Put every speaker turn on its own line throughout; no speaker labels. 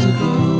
to go.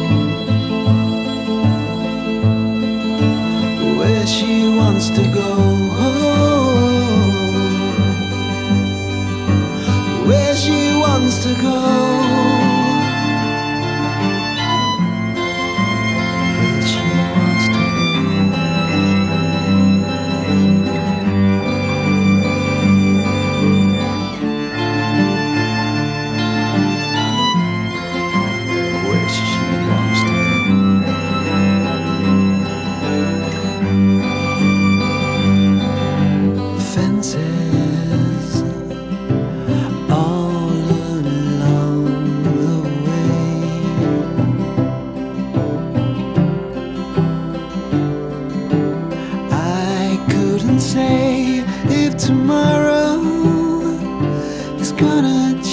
go where she wants to go. And say if tomorrow is gonna change.